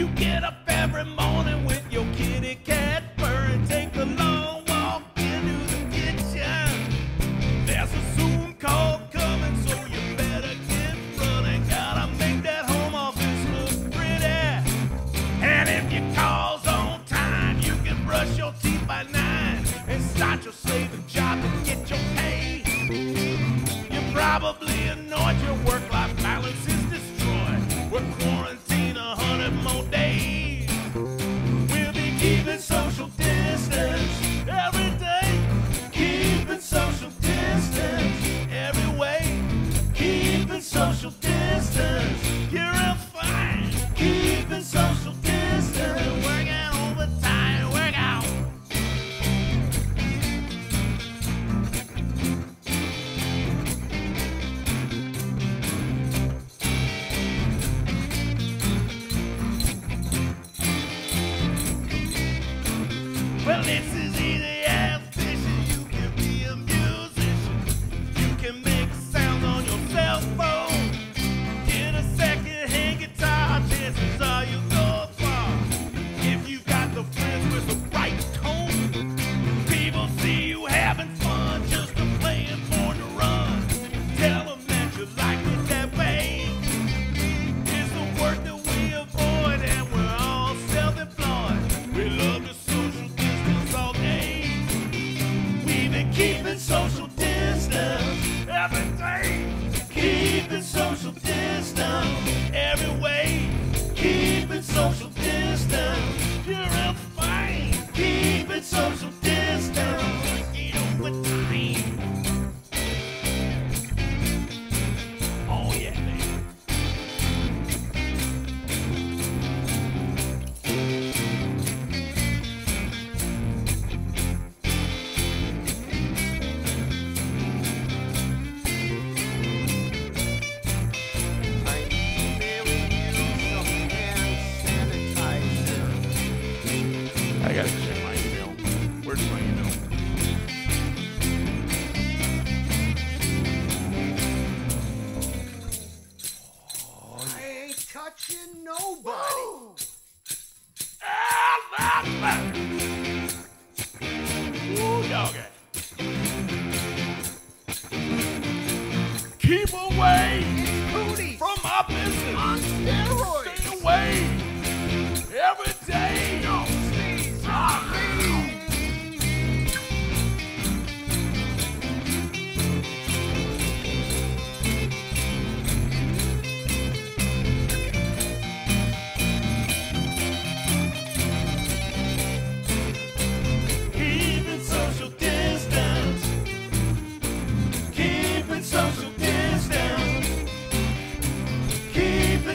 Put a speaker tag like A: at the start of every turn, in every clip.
A: You get up every morning brush your teeth by nine and start your slaving job and get your pay. You're probably annoyed your work-life balance is destroyed. We're quarantined a hundred more days. We'll be keeping social distance every day. Keeping social distance every way. Keeping social distance. Well,
B: watching nobody.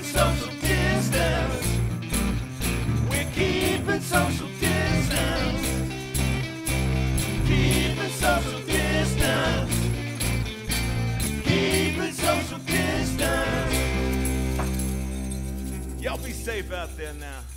A: social distance. We're keeping social distance. Keeping social distance. Keeping social distance. Y'all be safe out there now.